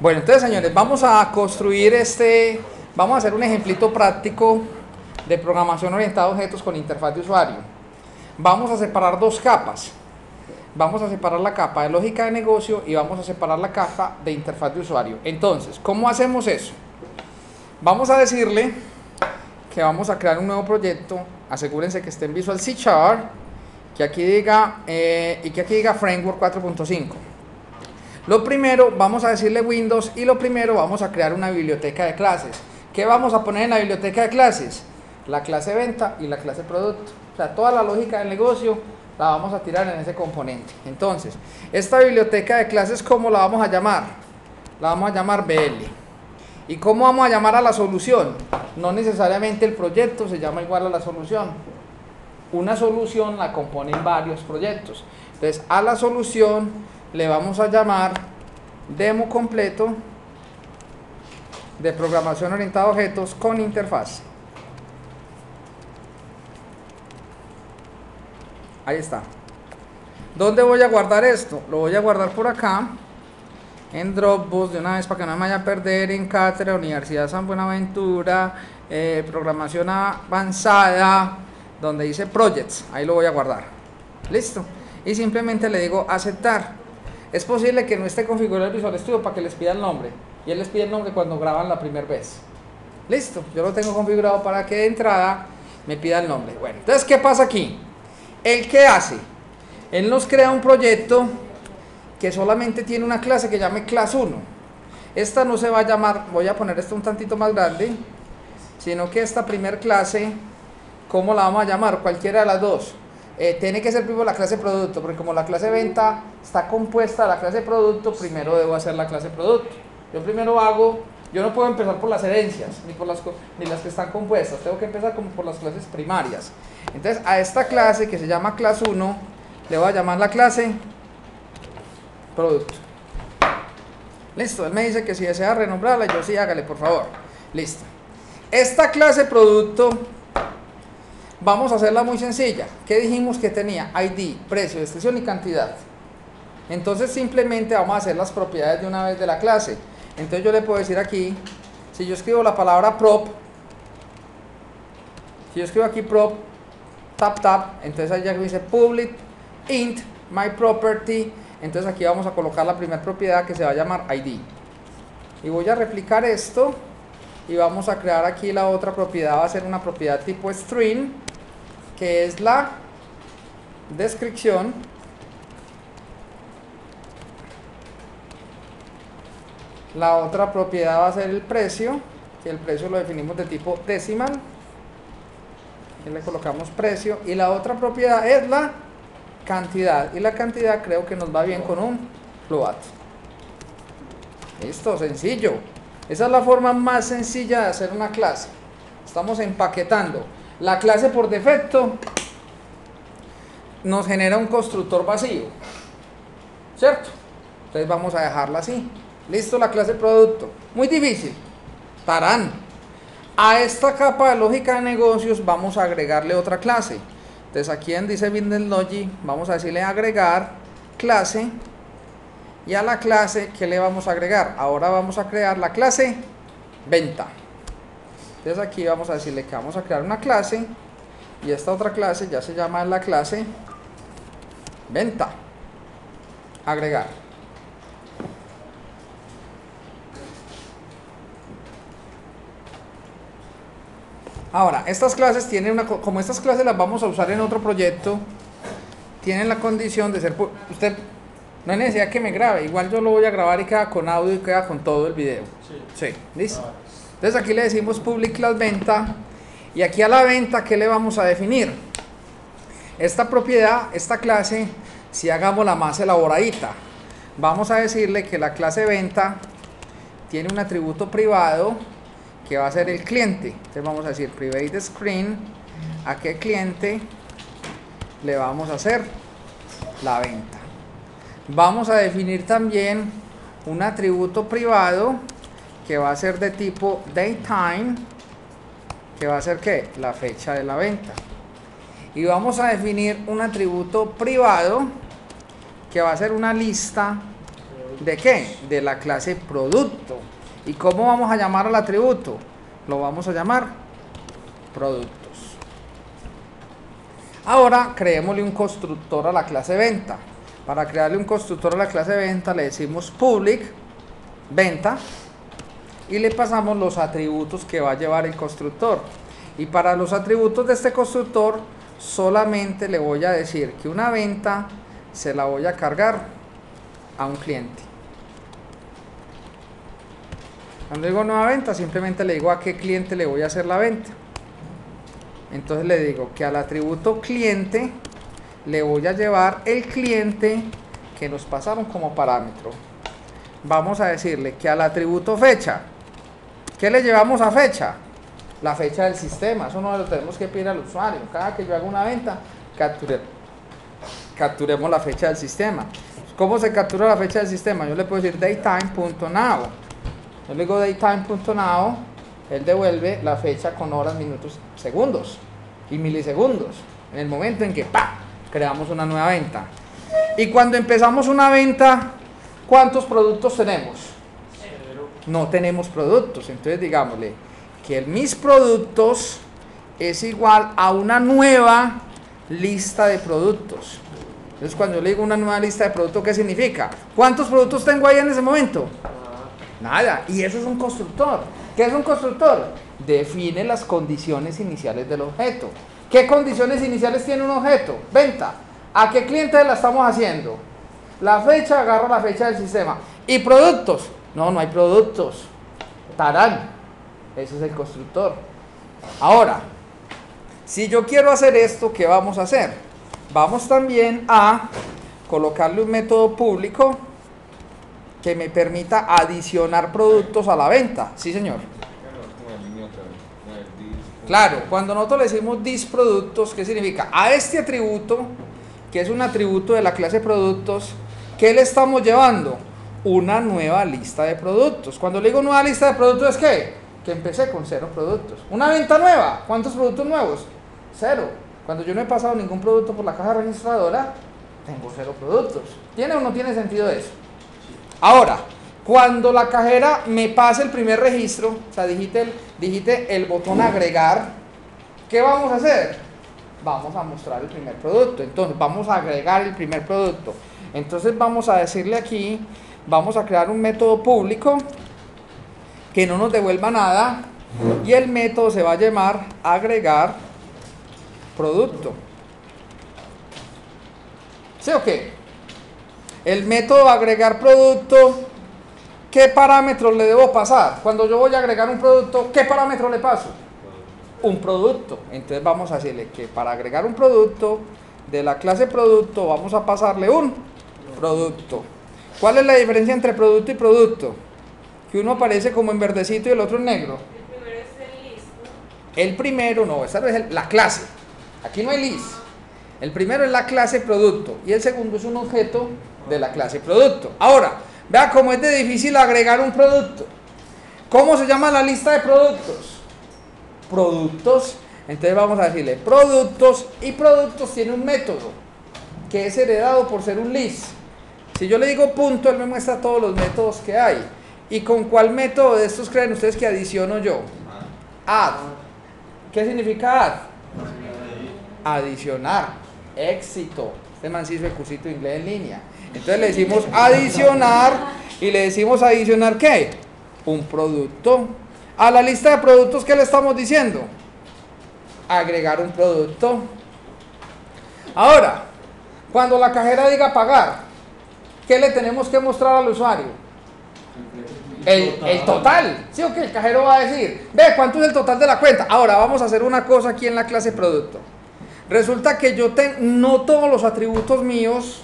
Bueno, entonces señores, vamos a construir este, vamos a hacer un ejemplito práctico de programación orientada a objetos con interfaz de usuario. Vamos a separar dos capas. Vamos a separar la capa de lógica de negocio y vamos a separar la capa de interfaz de usuario. Entonces, ¿cómo hacemos eso? Vamos a decirle que vamos a crear un nuevo proyecto. Asegúrense que esté en Visual C Chart, que aquí diga eh, y que aquí diga Framework 4.5. Lo primero, vamos a decirle Windows y lo primero vamos a crear una biblioteca de clases. ¿Qué vamos a poner en la biblioteca de clases? La clase venta y la clase producto. O sea, toda la lógica del negocio la vamos a tirar en ese componente. Entonces, esta biblioteca de clases, ¿cómo la vamos a llamar? La vamos a llamar BL. ¿Y cómo vamos a llamar a la solución? No necesariamente el proyecto se llama igual a la solución. Una solución la componen varios proyectos. Entonces, a la solución le vamos a llamar demo completo de programación orientada a objetos con interfaz. Ahí está. ¿Dónde voy a guardar esto? Lo voy a guardar por acá. En Dropbox de una vez para que no me vaya a perder en Cátedra, Universidad San Buenaventura, eh, programación avanzada, donde dice Projects. Ahí lo voy a guardar. Listo. Y simplemente le digo aceptar. Es posible que no esté configurado el Visual Studio para que les pida el nombre. Y él les pide el nombre cuando graban la primera vez. Listo, yo lo tengo configurado para que de entrada me pida el nombre. Bueno, entonces, ¿qué pasa aquí? ¿El qué hace? Él nos crea un proyecto que solamente tiene una clase que llame class 1. Esta no se va a llamar, voy a poner esto un tantito más grande, sino que esta primer clase, ¿cómo la vamos a llamar? Cualquiera de las dos. Eh, tiene que ser primero la clase producto, porque como la clase venta está compuesta de la clase producto, primero debo hacer la clase producto. Yo primero hago, yo no puedo empezar por las herencias, ni por las, ni las que están compuestas, tengo que empezar como por las clases primarias. Entonces a esta clase que se llama clase 1, le voy a llamar la clase producto. Listo, él me dice que si desea renombrarla, yo sí, hágale por favor. Listo. Esta clase producto Vamos a hacerla muy sencilla. ¿Qué dijimos que tenía? ID, precio, descripción y cantidad. Entonces simplemente vamos a hacer las propiedades de una vez de la clase. Entonces yo le puedo decir aquí, si yo escribo la palabra prop, si yo escribo aquí prop, tap tap, entonces me dice public int my property, entonces aquí vamos a colocar la primera propiedad que se va a llamar ID. Y voy a replicar esto y vamos a crear aquí la otra propiedad, va a ser una propiedad tipo string que es la descripción. La otra propiedad va a ser el precio que el precio lo definimos de tipo decimal. Y le colocamos precio. Y la otra propiedad es la cantidad. Y la cantidad creo que nos va bien con un float listo, sencillo esa es la forma más sencilla de hacer una clase estamos empaquetando la clase por defecto nos genera un constructor vacío, ¿cierto? Entonces vamos a dejarla así. Listo la clase producto. Muy difícil. Tarán. A esta capa de lógica de negocios vamos a agregarle otra clase. Entonces aquí en dice Business Logic vamos a decirle agregar clase y a la clase ¿qué le vamos a agregar? Ahora vamos a crear la clase venta. Entonces aquí vamos a decirle que vamos a crear una clase y esta otra clase ya se llama la clase venta. Agregar. Ahora, estas clases tienen una, como estas clases las vamos a usar en otro proyecto, tienen la condición de ser, usted no hay necesidad que me grabe, igual yo lo voy a grabar y queda con audio y queda con todo el video. Sí, sí listo. Entonces aquí le decimos public class venta y aquí a la venta, ¿qué le vamos a definir? Esta propiedad, esta clase, si hagamos la más elaboradita, vamos a decirle que la clase venta tiene un atributo privado que va a ser el cliente. Entonces vamos a decir private screen, a qué cliente le vamos a hacer la venta. Vamos a definir también un atributo privado que va a ser de tipo daytime, que va a ser que la fecha de la venta. Y vamos a definir un atributo privado que va a ser una lista ¿De qué? De la clase producto. ¿Y cómo vamos a llamar al atributo? Lo vamos a llamar productos. Ahora creémosle un constructor a la clase venta. Para crearle un constructor a la clase venta le decimos public venta y le pasamos los atributos que va a llevar el constructor. Y para los atributos de este constructor solamente le voy a decir que una venta se la voy a cargar a un cliente. Cuando digo nueva venta, simplemente le digo a qué cliente le voy a hacer la venta. Entonces le digo que al atributo cliente le voy a llevar el cliente que nos pasaron como parámetro. Vamos a decirle que al atributo fecha, ¿qué le llevamos a fecha? La fecha del sistema, eso no lo tenemos que pedir al usuario. Cada que yo haga una venta, capturemos la fecha del sistema. ¿Cómo se captura la fecha del sistema? Yo le puedo decir datetime.now. Yo le digo datetime.now, él devuelve la fecha con horas, minutos, segundos y milisegundos. En el momento en que ¡pa! Creamos una nueva venta. Y cuando empezamos una venta, ¿cuántos productos tenemos? No tenemos productos. Entonces digámosle que mis productos es igual a una nueva lista de productos. Entonces cuando yo le digo una nueva lista de productos, ¿qué significa? ¿Cuántos productos tengo ahí en ese momento? Nada. Y eso es un constructor. ¿Qué es un constructor? Define las condiciones iniciales del objeto. ¿Qué condiciones iniciales tiene un objeto? Venta. ¿A qué cliente la estamos haciendo? La fecha, agarro la fecha del sistema. ¿Y productos? No, no hay productos. Tarán. Ese es el constructor. Ahora, si yo quiero hacer esto, ¿qué vamos a hacer? Vamos también a colocarle un método público que me permita adicionar productos a la venta. Sí, señor. Claro, cuando nosotros le decimos dis productos, ¿qué significa? A este atributo, que es un atributo de la clase productos, ¿qué le estamos llevando? Una nueva lista de productos. Cuando le digo nueva lista de productos, ¿es qué? Que empecé con cero productos. Una venta nueva, ¿cuántos productos nuevos? Cero. Cuando yo no he pasado ningún producto por la caja registradora, tengo cero productos. ¿Tiene o no tiene sentido eso? Ahora, cuando la cajera me pase el primer registro, o sea, digite el, el botón agregar, ¿qué vamos a hacer? Vamos a mostrar el primer producto. Entonces, vamos a agregar el primer producto. Entonces, vamos a decirle aquí, vamos a crear un método público que no nos devuelva nada y el método se va a llamar agregar producto. ¿Sí o qué? El método agregar producto, ¿qué parámetros le debo pasar? Cuando yo voy a agregar un producto, ¿qué parámetro le paso? Un producto. Entonces vamos a decirle que para agregar un producto de la clase producto vamos a pasarle un producto. ¿Cuál es la diferencia entre producto y producto? Que uno aparece como en verdecito y el otro en negro. El primero es el listo. El primero, no, no es la clase. Aquí no hay list. El primero es la clase producto y el segundo es un objeto de la clase producto. Ahora, vea cómo es de difícil agregar un producto. ¿Cómo se llama la lista de productos? Productos. Entonces vamos a decirle productos y productos tiene un método que es heredado por ser un list. Si yo le digo punto, él me muestra todos los métodos que hay. ¿Y con cuál método de estos creen ustedes que adiciono yo? Add. ¿Qué significa add? Adicionar. Éxito. Este man sí el cursito de inglés en línea. Entonces le decimos adicionar y le decimos adicionar qué? Un producto. A la lista de productos, ¿qué le estamos diciendo? Agregar un producto. Ahora, cuando la cajera diga pagar, ¿qué le tenemos que mostrar al usuario? El, el total. ¿Sí o qué? El cajero va a decir, ve, ¿cuánto es el total de la cuenta? Ahora vamos a hacer una cosa aquí en la clase producto. Resulta que yo tengo, no todos los atributos míos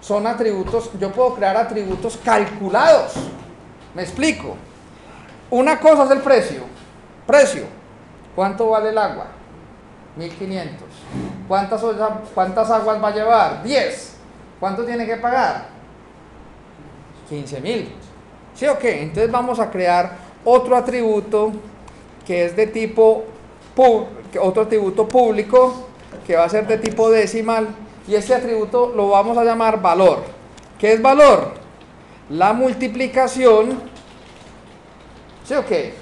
son atributos, yo puedo crear atributos calculados. Me explico. Una cosa es el precio. Precio. ¿Cuánto vale el agua? 1500. ¿Cuántas, ¿Cuántas aguas va a llevar? 10. ¿Cuánto tiene que pagar? 15.000. ¿Sí o qué? Entonces vamos a crear otro atributo que es de tipo pu- otro atributo público que va a ser de tipo decimal y este atributo lo vamos a llamar valor. ¿Qué es valor? la multiplicación, ¿sí o qué?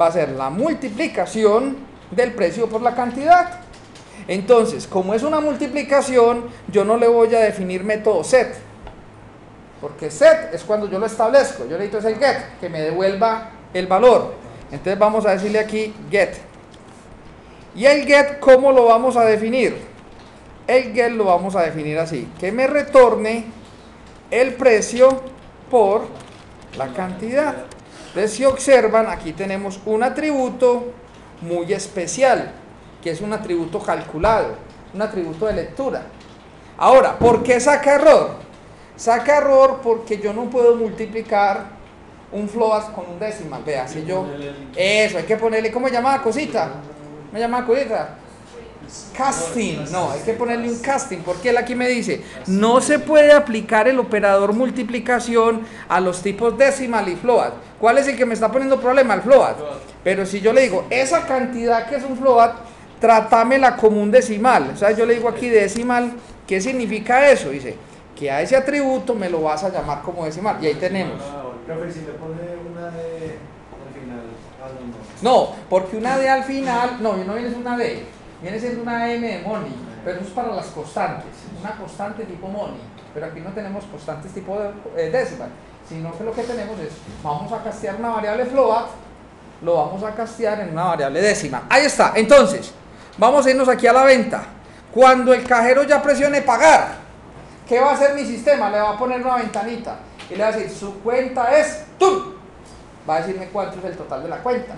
Va a ser la multiplicación del precio por la cantidad. Entonces, como es una multiplicación, yo no le voy a definir método set. Porque set es cuando yo lo establezco. Yo necesito es el get, que me devuelva el valor. Entonces vamos a decirle aquí get. Y el get, ¿cómo lo vamos a definir? El get lo vamos a definir así. Que me retorne el precio por la cantidad. Entonces si observan, aquí tenemos un atributo muy especial que es un atributo calculado, un atributo de lectura. Ahora, ¿por qué saca error? Saca error porque yo no puedo multiplicar un float con un decimal. Vea, si yo... Eso, hay que ponerle, ¿cómo se llama cosita? ¿Me llama cosita? Casting, no, hay que ponerle un casting, porque él aquí me dice, no se puede aplicar el operador multiplicación a los tipos decimal y float. ¿Cuál es el que me está poniendo problema? El float. Pero si yo le digo, esa cantidad que es un float, tratámela como un decimal. O sea, yo le digo aquí decimal, ¿qué significa eso? Dice, que a ese atributo me lo vas a llamar como decimal. Y ahí tenemos. Profe, si me pone una D al final, ah, no, porque una D al final, no, no viene siendo una D, viene siendo una M de money, pero eso es para las constantes, una constante tipo money, pero aquí no tenemos constantes tipo de, eh, decimal, sino que lo que tenemos es, vamos a castear una variable float, lo vamos a castear en una variable décima. Ahí está, entonces, Vamos a irnos aquí a la venta. Cuando el cajero ya presione pagar, ¿qué va a hacer mi sistema? Le va a poner una ventanita y le va a decir, su cuenta es tú. Va a decirme cuánto es el total de la cuenta.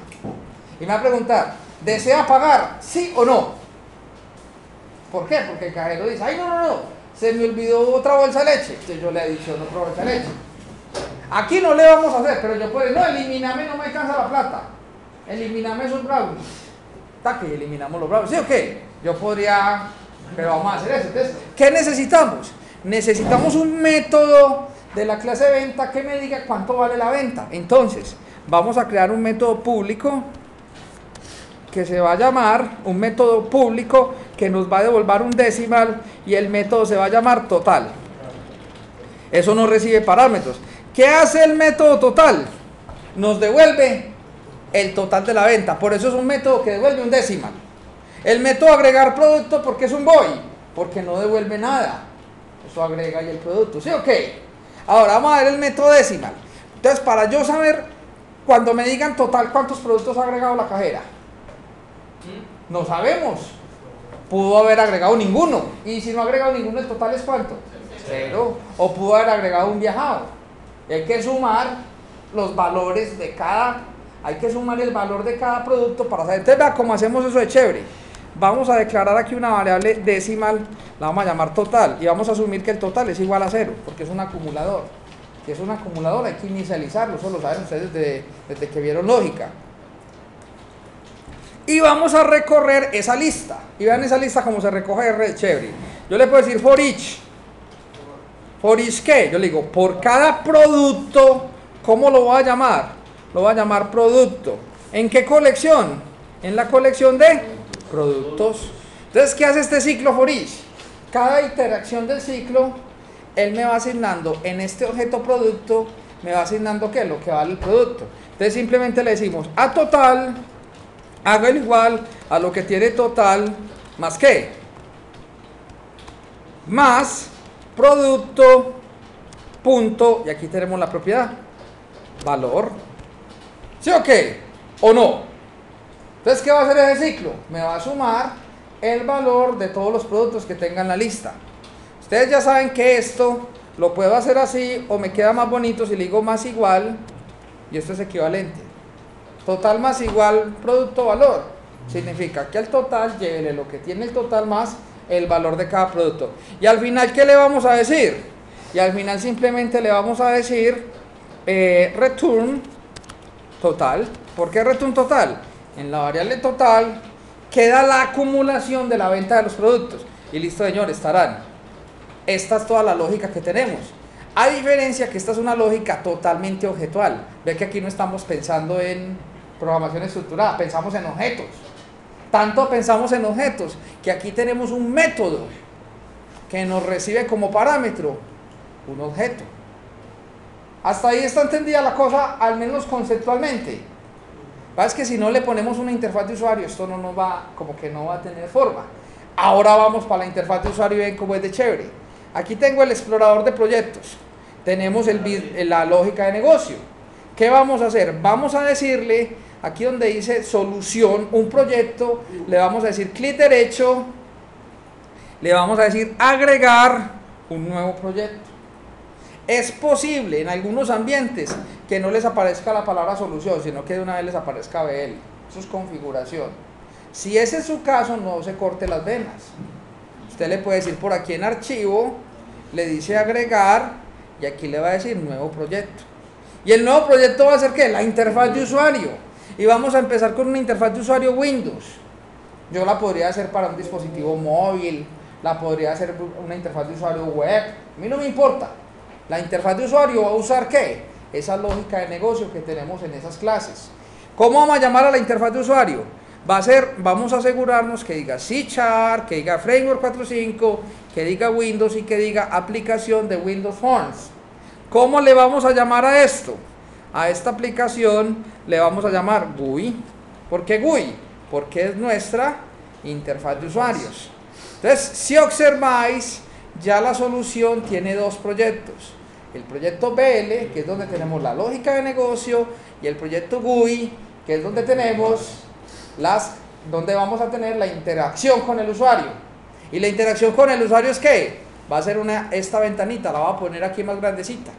Y me va a preguntar, ¿desea pagar? ¿Sí o no? ¿Por qué? Porque el cajero dice, ay, no, no, no, se me olvidó otra bolsa de leche. Entonces yo le he dicho, otra bolsa de leche. Aquí no le vamos a hacer, pero yo puedo, no, elimíname, no me alcanza la plata. Elimíname esos brownies que eliminamos los bravos. ¿Sí o qué? Yo podría, pero vamos a hacer eso. Entonces, ¿qué necesitamos? Necesitamos un método de la clase venta que me diga cuánto vale la venta. Entonces, vamos a crear un método público que se va a llamar, un método público que nos va a devolver un decimal y el método se va a llamar total. Eso no recibe parámetros. ¿Qué hace el método total? Nos devuelve el total de la venta. Por eso es un método que devuelve un decimal. El método agregar producto, porque es un voy? Porque no devuelve nada. Eso agrega y el producto. ¿Sí o qué? Ahora vamos a ver el método decimal. Entonces, para yo saber, cuando me digan total, cuántos productos ha agregado la cajera. No sabemos. Pudo haber agregado ninguno. Y si no ha agregado ninguno, el total es cuánto? Cero. O pudo haber agregado un viajado. hay que sumar los valores de cada hay que sumar el valor de cada producto para saber. Entonces, vea cómo hacemos eso de chévere. Vamos a declarar aquí una variable decimal, la vamos a llamar total, y vamos a asumir que el total es igual a cero, porque es un acumulador. Es un acumulador, hay que inicializarlo, eso lo saben ustedes desde, desde que vieron lógica. Y vamos a recorrer esa lista. Y vean esa lista como se recoge de chévere. Yo le puedo decir for each. ¿For each qué? Yo le digo, por cada producto, ¿cómo lo voy a llamar? lo va a llamar producto. ¿En qué colección? En la colección de productos. Entonces, ¿qué hace este ciclo for? Cada interacción del ciclo, él me va asignando en este objeto producto, me va asignando qué? Lo que vale el producto. Entonces, simplemente le decimos a total, haga el igual a lo que tiene total, más qué? Más producto, punto, y aquí tenemos la propiedad, valor ¿Sí o qué? ¿O no? Entonces, ¿qué va a hacer ese ciclo? Me va a sumar el valor de todos los productos que tenga en la lista. Ustedes ya saben que esto lo puedo hacer así o me queda más bonito si le digo más igual y esto es equivalente. Total más igual producto valor. Significa que al total llévele lo que tiene el total más el valor de cada producto. Y al final, ¿qué le vamos a decir? Y al final simplemente le vamos a decir eh, return total. ¿Por qué return total? En la variable total queda la acumulación de la venta de los productos. Y listo, señores, estarán. Esta es toda la lógica que tenemos. A diferencia que esta es una lógica totalmente objetual. Ve que aquí no estamos pensando en programación estructurada, pensamos en objetos. Tanto pensamos en objetos que aquí tenemos un método que nos recibe como parámetro un objeto. Hasta ahí está entendida la cosa, al menos conceptualmente. Es que si no le ponemos una interfaz de usuario, esto no nos va, como que no va a tener forma. Ahora vamos para la interfaz de usuario y ven cómo es de chévere. Aquí tengo el explorador de proyectos. Tenemos el, la lógica de negocio. ¿Qué vamos a hacer? Vamos a decirle, aquí donde dice solución, un proyecto, le vamos a decir clic derecho, le vamos a decir agregar un nuevo proyecto. Es posible en algunos ambientes que no les aparezca la palabra solución, sino que de una vez les aparezca BL. Eso es configuración. Si ese es su caso, no se corte las venas. Usted le puede decir por aquí en archivo, le dice agregar y aquí le va a decir nuevo proyecto. Y el nuevo proyecto va a ser qué? La interfaz de usuario. Y vamos a empezar con una interfaz de usuario Windows. Yo la podría hacer para un dispositivo móvil, la podría hacer una interfaz de usuario web. A mí no me importa. La interfaz de usuario va a usar qué? Esa lógica de negocio que tenemos en esas clases. ¿Cómo vamos a llamar a la interfaz de usuario? Va a ser, vamos a asegurarnos que diga C Chart, que diga Framework 4.5, que diga Windows y que diga aplicación de Windows Forms. ¿Cómo le vamos a llamar a esto? A esta aplicación le vamos a llamar GUI. ¿Por qué GUI? Porque es nuestra interfaz de usuarios. Entonces, si observáis, ya la solución tiene dos proyectos. El proyecto BL, que es donde tenemos la lógica de negocio, y el proyecto GUI, que es donde tenemos las, donde vamos a tener la interacción con el usuario. Y la interacción con el usuario es que va a ser una, esta ventanita, la voy a poner aquí más grandecita.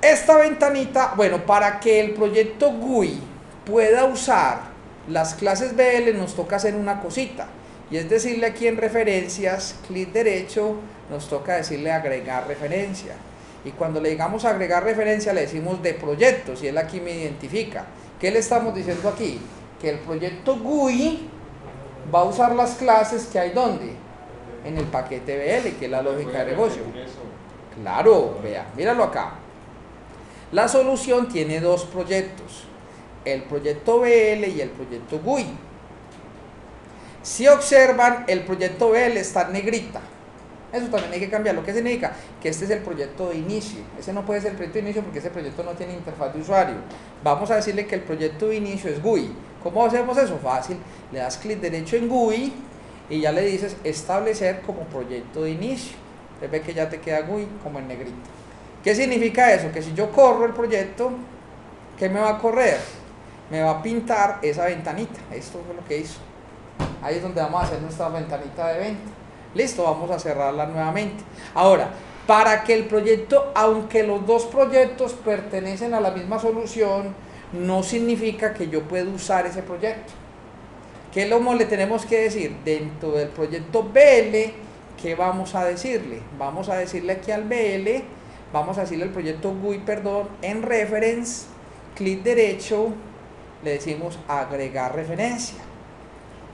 Esta ventanita, bueno, para que el proyecto GUI pueda usar las clases BL nos toca hacer una cosita. Y es decirle aquí en referencias, clic derecho, nos toca decirle agregar referencia. Y cuando le digamos agregar referencia, le decimos de proyectos y él aquí me identifica. ¿Qué le estamos diciendo aquí? Que el proyecto GUI va a usar las clases que hay donde? En el paquete BL, que es la lógica de negocio. Claro, vea, míralo acá. La solución tiene dos proyectos, el proyecto BL y el proyecto GUI. Si observan, el proyecto BL está en negrita. Eso también hay que cambiarlo. ¿Qué significa? Que este es el proyecto de inicio. Ese no puede ser el proyecto de inicio porque ese proyecto no tiene interfaz de usuario. Vamos a decirle que el proyecto de inicio es GUI. ¿Cómo hacemos eso? Fácil. Le das clic derecho en GUI y ya le dices establecer como proyecto de inicio. Usted ve que ya te queda GUI como en negrito. ¿Qué significa eso? Que si yo corro el proyecto, ¿qué me va a correr? Me va a pintar esa ventanita. Esto fue lo que hizo. Ahí es donde vamos a hacer nuestra ventanita de venta. Listo, vamos a cerrarla nuevamente. Ahora, para que el proyecto, aunque los dos proyectos pertenecen a la misma solución, no significa que yo pueda usar ese proyecto. ¿Qué lomo le tenemos que decir? Dentro del proyecto BL, ¿qué vamos a decirle? Vamos a decirle aquí al BL, vamos a decirle al proyecto GUI, perdón, en reference, clic derecho, le decimos agregar referencia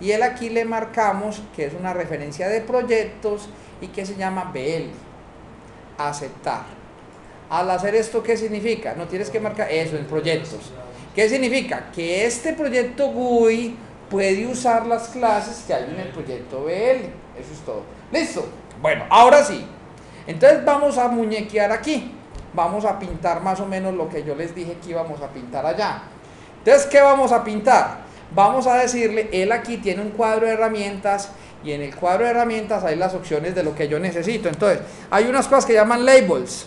y él aquí le marcamos que es una referencia de proyectos y que se llama BL. Aceptar. Al hacer esto, ¿qué significa? No tienes que marcar eso en proyectos. ¿Qué significa? Que este proyecto GUI puede usar las clases que hay en el proyecto BL. Eso es todo. ¿Listo? Bueno, ahora sí. Entonces vamos a muñequear aquí. Vamos a pintar más o menos lo que yo les dije que íbamos a pintar allá. Entonces, ¿qué vamos a pintar? Vamos a decirle, él aquí tiene un cuadro de herramientas y en el cuadro de herramientas hay las opciones de lo que yo necesito. Entonces, hay unas cosas que llaman labels.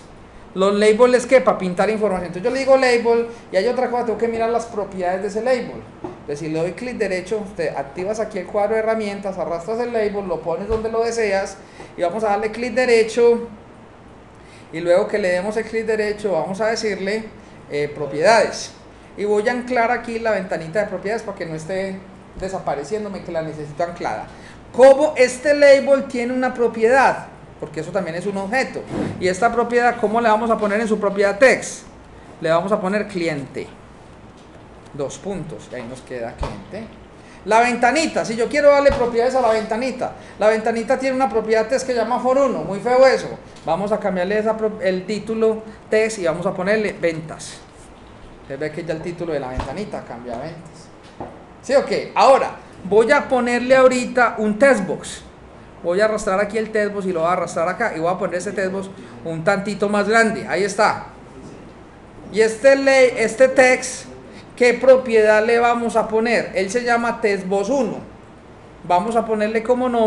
Los labels es que para pintar información. Entonces yo le digo label y hay otra cosa, tengo que mirar las propiedades de ese label. Entonces si le doy clic derecho, te activas aquí el cuadro de herramientas, arrastras el label, lo pones donde lo deseas y vamos a darle clic derecho y luego que le demos el clic derecho vamos a decirle eh, propiedades y voy a anclar aquí la ventanita de propiedades para que no esté desapareciéndome que la necesito anclada. ¿Cómo este label tiene una propiedad? Porque eso también es un objeto. Y esta propiedad, ¿cómo le vamos a poner en su propiedad text? Le vamos a poner cliente. Dos puntos. Y ahí nos queda cliente. La ventanita, si yo quiero darle propiedades a la ventanita, la ventanita tiene una propiedad text que llama for1, muy feo eso. Vamos a cambiarle el título text y vamos a ponerle ventas. Usted ve que ya el título de la ventanita cambia ventas. ¿Sí o qué? Ahora, voy a ponerle ahorita un testbox. Voy a arrastrar aquí el testbox y lo voy a arrastrar acá. Y voy a poner ese testbox un tantito más grande. Ahí está. Y este ley, este text, ¿qué propiedad le vamos a poner? Él se llama testboss 1. Vamos a ponerle como nombre